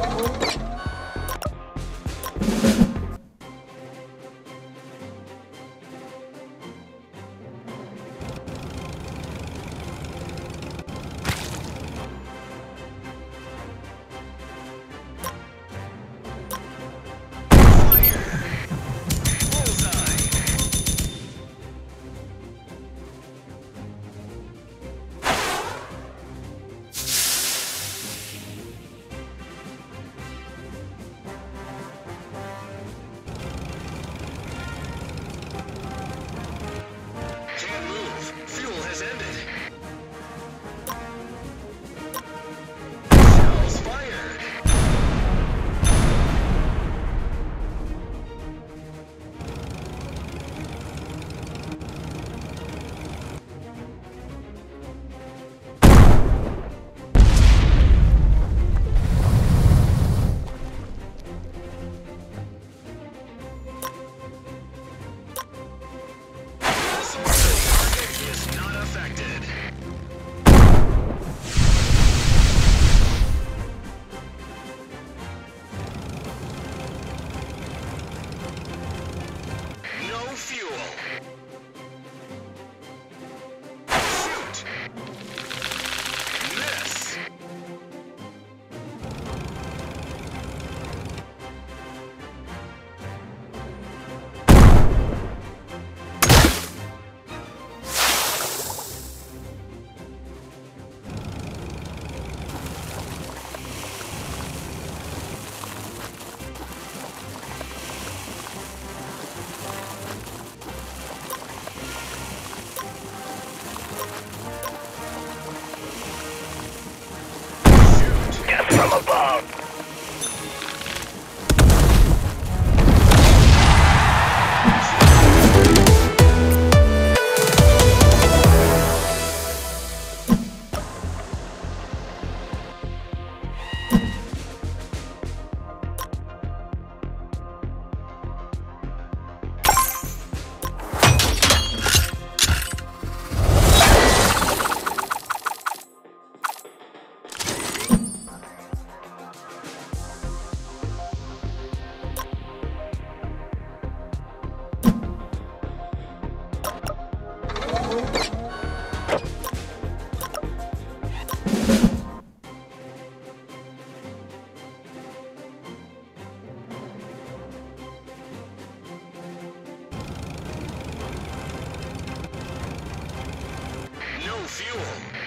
Oh! out. fuel.